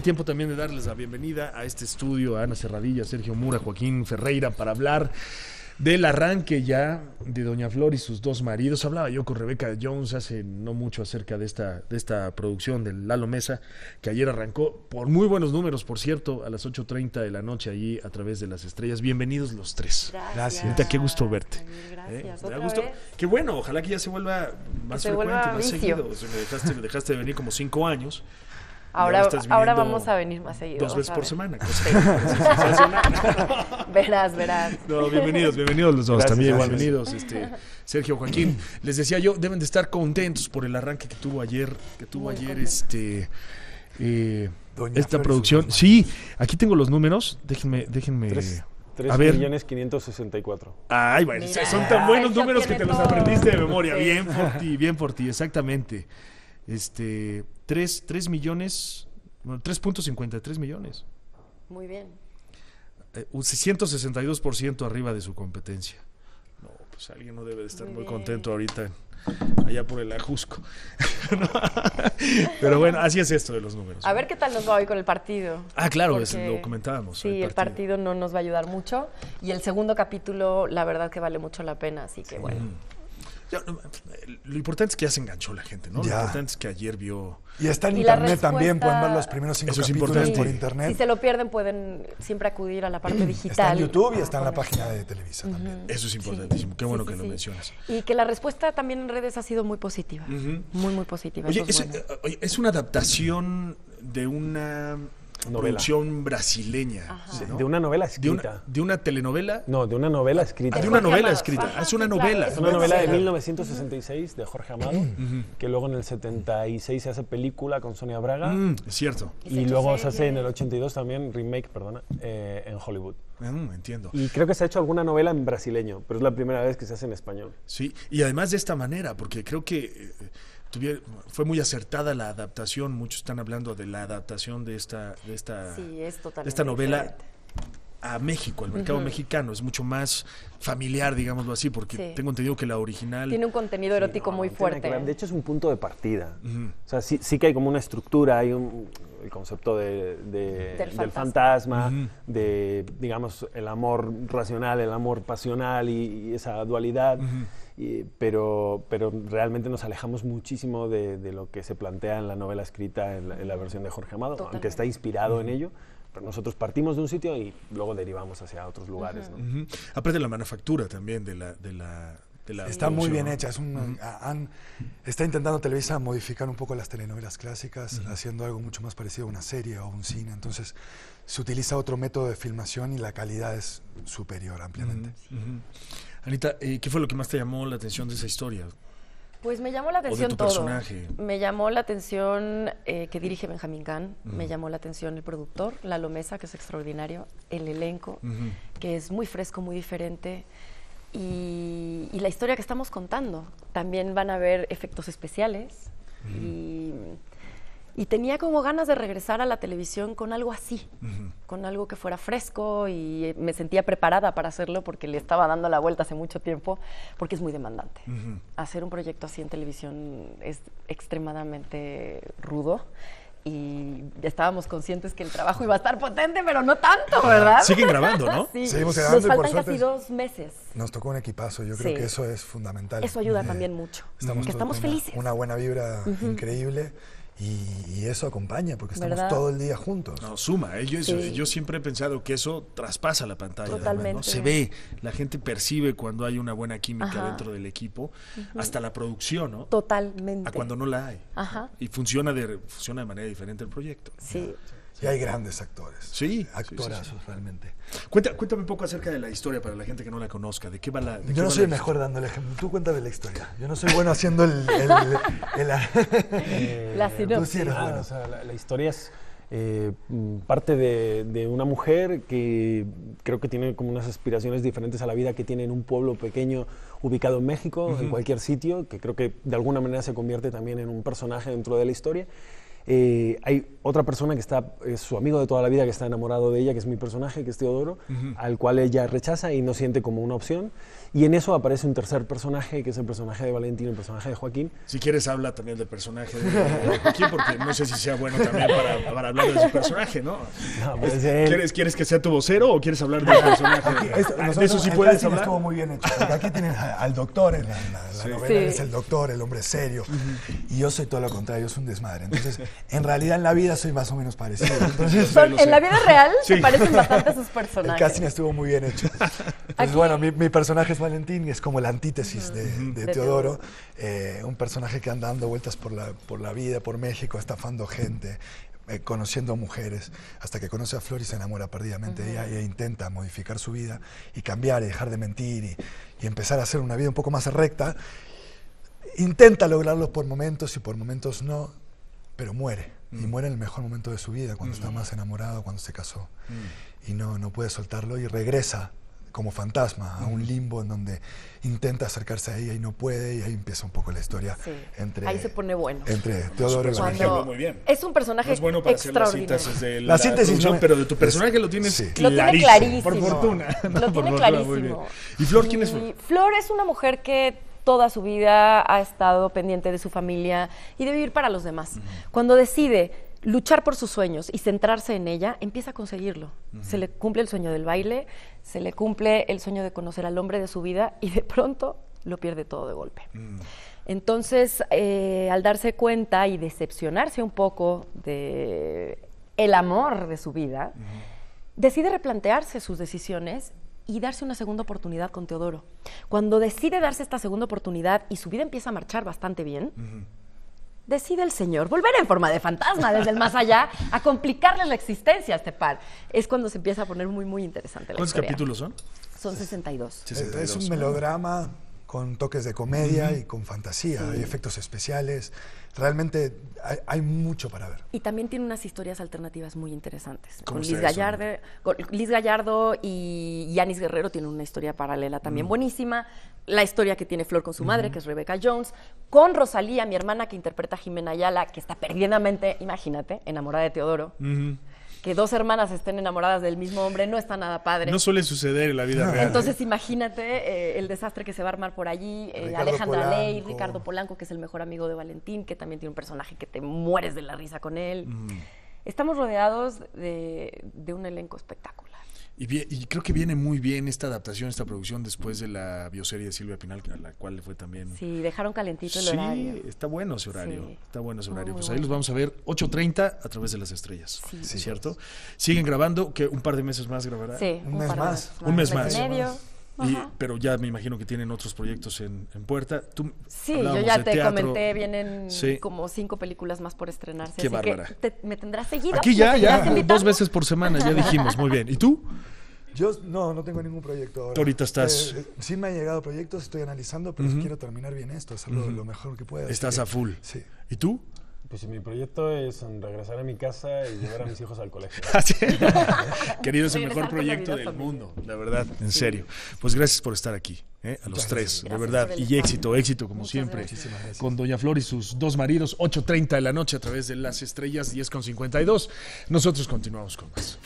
aquí tiempo también de darles la bienvenida a este estudio, a Ana Cerradilla, Sergio Mura, Joaquín Ferreira, para hablar del arranque ya de Doña Flor y sus dos maridos. Hablaba yo con Rebeca Jones hace no mucho acerca de esta, de esta producción del Lalo Mesa, que ayer arrancó por muy buenos números, por cierto, a las 8.30 de la noche allí a través de las estrellas. Bienvenidos los tres. Gracias. Ahorita, qué gusto verte. Gracias. ¿Eh? ¿Otra Me da gusto. vez? Qué bueno, ojalá que ya se vuelva más se frecuente, vuelva más vicio. seguido. O sea, me, dejaste, me dejaste de venir como cinco años. Ahora, ahora vamos a venir más seguido. Dos veces por ver. semana. cosa. Verás, verás. No, bienvenidos, bienvenidos los dos Gracias, también, gracias. bienvenidos, este, Sergio Joaquín. Les decía yo, deben de estar contentos por el arranque que tuvo ayer, que tuvo Muy ayer este eh, Doña esta producción. Sí, aquí tengo los números, déjenme, déjenme. Tres, tres a ver. millones 564. Ay, bueno, Mira, son tan buenos números que te los aprendiste de memoria. Sí. Bien por ti, bien por ti, exactamente. Este, 3, millones, bueno, 3.53 millones. Muy bien. Eh, un 162% arriba de su competencia. No, pues alguien no debe de estar Muy contento ahorita allá por el Ajusco. No. Pero bueno, así es esto de los números. A ver qué tal nos va hoy con el partido. Ah, claro, es- lo comentábamos. Sí, el partido no nos va a ayudar mucho. Y el segundo capítulo, la verdad que vale mucho la pena. Así que bueno. Lo importante es que ya se enganchó la gente, ¿no? Lo importante es que ayer vio... Y está en Y internet también, pueden ver los primeros cinco Eso es capítulos importante. por internet. Si se lo pierden, pueden siempre acudir a la parte digital. Está en YouTube y está en la página de Televisa también. Eso es importantísimo. Qué bueno sí, que lo sí. mencionas. Y que la respuesta también en redes ha sido muy positiva. Muy, muy positiva. Oye, eso es es, bueno. eh, oye, es una adaptación de una Novela. producción brasileña, Ajá. ¿sí, no? De una novela de escrita. una, de una telenovela. No, de una novela escrita. Ah, de Es una novela Amado. escrita. Ajá, Ah, es una claro, novela. es una novela de Sí. 1966 de Jorge Amado, que luego en el 76 se hace película con Sonia Braga. Mm, es cierto. Y luego se hace en el 82 también, remake, perdona, eh, en Hollywood. Mm, entiendo. Y creo que se ha hecho alguna novela en brasileño, pero es la primera vez que se hace en español. Sí, y además de esta manera, porque creo que eh, tuviera- fue muy acertada la adaptación. Muchos están hablando de la adaptación de esta, de esta, Sí, es de esta novela diferente. a México, al mercado mexicano. Es mucho más familiar, digámoslo así, porque Sí. tengo entendido que la original. Tiene un contenido erótico No, muy que fuerte. De hecho, es un punto de partida. O sea, sí, sí que hay como una estructura, hay un, el concepto de, de- Del del fantasma. fantasma, Ujú. de, digamos, el amor racional, el amor pasional y, y esa dualidad. Y- pero, pero realmente nos alejamos muchísimo de, de lo que se plantea en la novela escrita en la, en la versión de Jorge Amado, aunque Totalmente. está inspirado en ello. Pero nosotros partimos de un sitio y luego derivamos hacia otros lugares. ¿no? Aparte de la manufactura también de la, de la, de la Está muy bien hecha. Es un, a- han- está intentando Televisa modificar un poco las telenovelas clásicas, haciendo algo mucho más parecido a una serie o un cine. Entonces, se utiliza otro método de filmación y la calidad es superior ampliamente. Ujú. Anita, eh, ¿qué fue lo que más te llamó la atención de esa historia? Pues me llamó la de atención tu todo. personaje. Me llamó la atención eh, que dirige Benjamín Kahn, me llamó la atención el productor, Lalo Mesa, que es extraordinario, el elenco, Ujú. que es muy fresco, muy diferente, y, y la historia que estamos contando. También van a haber efectos especiales, y, y tenía como ganas de regresar a la televisión con algo así, con algo que fuera fresco, y me sentía preparada para hacerlo porque le estaba dando la vuelta hace mucho tiempo, porque es muy demandante. Hacer un proyecto así en televisión es extremadamente rudo y estábamos conscientes que el trabajo iba a estar potente, pero no tanto, ¿verdad? Siguen grabando, ¿no? Sí. Seguimos Nos grabando y por faltan casi dos meses. Nos tocó un equipazo. Yo creo Sí. que eso es fundamental. Eso ayuda Eh, también mucho. Estamos que estamos felices. Una, buena vibra increíble y, y eso acompaña porque estamos ¿Verdad? todo el día juntos. No, suma. eh, Yo, Sí. yo siempre he pensado que eso traspasa la pantalla. Totalmente. Se ve, la gente percibe cuando hay una buena química Ajá. dentro del equipo, hasta la producción, ¿no? Totalmente. A cuando no la hay. Ajá. Y funciona de, funciona de manera diferente el proyecto. Sí. Y hay grandes actores. Sí, sí, sí, Actorazos, sí. realmente. Cuenta- cuéntame un poco acerca de la historia para la gente que no la conozca. ¿De qué va la.? de qué Yo no va soy el la- mejor dando el ejemplo. Tú cuéntame la historia. Yo no soy bueno haciendo el... el- el- Eh, La sinopsis. sí Ah, bueno. o sea, la, la historia es eh, parte de, de una mujer que creo que tiene como unas aspiraciones diferentes a la vida que tiene en un pueblo pequeño ubicado en México, en cualquier sitio, que creo que de alguna manera se convierte también en un personaje dentro de la historia. Eh, hay otra persona que está, es su amigo de toda la vida que está enamorado de ella, que es mi personaje, que es Teodoro, al cual ella rechaza y no siente como una opción. Y en eso aparece un tercer personaje, que es el personaje de Valentín, el personaje de Joaquín. Si quieres, habla también del personaje de Joaquín, porque no sé si sea bueno también para, para hablar de su personaje, ¿no? No, pues él- ¿Quieres, ¿Quieres que sea tu vocero o quieres hablar del personaje? Esto- ¿De eso sí puedes hablar? Estuvo muy bien hecho. porque aquí tienes a- al doctor en la, la- la novela, Sí. es el doctor, el hombre serio. Y yo soy todo lo contrario, yo soy un desmadre. Entonces, en realidad en la vida soy más o menos parecido. Entonces, Son- en la vida real Sí. se parecen bastante a sus el personajes. casting estuvo muy bien hecho. Entonces, Aquí- bueno, mi, mi personaje es Valentín y es como la antítesis de, de De Teodoro. Eh, un personaje que anda dando vueltas por la, por la vida, por México, estafando gente. eh, conociendo mujeres, hasta que conoce a Flor y se enamora perdidamente de ella e intenta modificar su vida y cambiar y dejar de mentir y, y empezar a hacer una vida un poco más recta. Intenta lograrlo por momentos y por momentos no, pero muere. Y muere en el mejor momento de su vida, cuando está más enamorado, cuando se casó. Y no, no puede soltarlo y regresa como fantasma a un limbo en donde intenta acercarse a ella y no puede. Y ahí empieza un poco la historia Sí. entre, Ahí se pone bueno. entre Teodoro y muy bien. Es un personaje No es bueno para hacer las extraordinario. síntesis de La la, síntesis no me- pero de tu es- personaje lo tienes sí. Lo tiene clarísimo. clarísimo. Por fortuna. Lo No, tiene fortuna, muy bien. clarísimo. ¿Y Flor quién es? Flor es una mujer que toda su vida ha estado pendiente de su familia y de vivir para los demás. Cuando decide luchar por sus sueños y centrarse en ella, empieza a conseguirlo. Se le cumple el sueño del baile, se le cumple el sueño de conocer al hombre de su vida y de pronto lo pierde todo de golpe. Entonces, eh, al darse cuenta y decepcionarse un poco de el amor de su vida, decide replantearse sus decisiones y darse una segunda oportunidad con Teodoro. Cuando decide darse esta segunda oportunidad y su vida empieza a marchar bastante bien, decide el señor volver en forma de fantasma desde el más allá a complicarles la existencia a este par. Es cuando se empieza a poner muy, muy interesante la ¿Cuántos historia. capítulos son? Son 62. Es- Es un melodrama con toques de comedia y con fantasía. Hay efectos especiales. Realmente hay, hay mucho para ver. Y también tiene unas historias alternativas muy interesantes. ¿Cómo Con Liz? Gallardo, con Liz Gallardo y Yanis Guerrero tienen una historia paralela también buenísima. La historia que tiene Flor con su madre, que es Rebecca Jones. Con Rosalía, mi hermana que interpreta a Jimena Ayala, que está perdidamente, imagínate, enamorada de Teodoro. Que dos hermanas estén enamoradas del mismo hombre no está nada padre. No suele suceder en la vida real. Entonces imagínate eh, el desastre que se va a armar por allí. eh, Alejandra Ley. Ricardo Polanco, que es el mejor amigo de Valentín, que también tiene un personaje que te mueres de la risa con él. Estamos rodeados de, de un elenco espectacular. Y, creo que viene muy bien esta adaptación, esta producción después de la bioserie de Silvia Pinal, a la cual le fue también. Sí, dejaron calentito el Sí, horario. está bueno ese horario. Sí. Está bueno ese horario. muy Pues ahí bueno. los vamos a ver 8.30 a través de las estrellas. Sí. ¿Es ¿Cierto? Siguen grabando, que un par de meses más grabará. Sí, Un mes par de más. Un mes más. y medio. Y- pero ya me imagino que tienen otros proyectos en, en puerta. Tú, Sí, yo ya te teatro. comenté, vienen Sí. como cinco películas más por estrenarse. Qué así bárbara. que te- me tendrás seguido. Aquí ¿Me ya, ya, dos veces por semana, ya dijimos, muy bien. ¿Y tú? Yo no, no tengo ningún proyecto ahora. Ahorita estás- Eh, eh, sí me han llegado proyectos, estoy analizando, pero quiero terminar bien esto, hacerlo lo mejor que pueda. Estás que- a full. Sí. ¿Y tú? Pues mi proyecto es regresar a mi casa y llevar a mis hijos al colegio. Querido, es el mejor proyecto del mundo, la verdad, en serio. Pues gracias por estar aquí, ¿eh? a los tres, de verdad. Y éxito, éxito, como Muchas siempre. gracias. Con Doña Flor y sus dos maridos, 8.30 de la noche a través de las estrellas, 10.52. Nosotros continuamos con más.